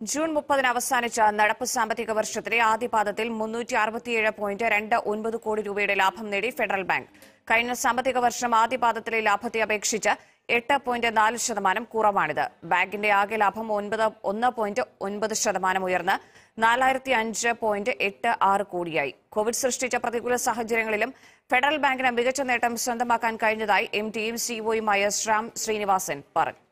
June മുപ്പതിന് അവസാനിച്ച നടപ്പ് സാമ്പത്തിക വർഷത്തിലെ ആദ്യപാദത്തിൽ മുന്നൂറ്റി അറുപത്തിയേഴ് പോയിന്റ് രണ്ട് ഒൻപത് കോടി രൂപയുടെ ലാഭം നേടി ഫെഡറൽ ബാങ്ക്. കഴിഞ്ഞ സാമ്പത്തിക വർഷം ആദ്യപാദത്തിലെ ലാഭത്തെ അപേക്ഷിച്ച് എട്ട് പോയിന്റ് നാല് ശതമാനം കുറവാണിത്. ബാങ്കിന്റെ ആകെ ലാഭം ഒൻപത് ഒന്ന് പോയിന്റ് ഒൻപത് ശതമാനം ഉയർന്ന് നാലായിരത്തി അഞ്ച് പോയിന്റ് എട്ട് ആറ് കോടിയായി. കോവിഡ് സൃഷ്ടിച്ച പ്രതികൂല സാഹചര്യങ്ങളിലും ഫെഡറൽ ബാങ്കിന് മികച്ച നേട്ടം സ്വന്തമാക്കാൻ കഴിഞ്ഞതായി എം ടിയും സിഇഒയുമായ ശ്രാം ശ്രീനിവാസൻ പറഞ്ഞു.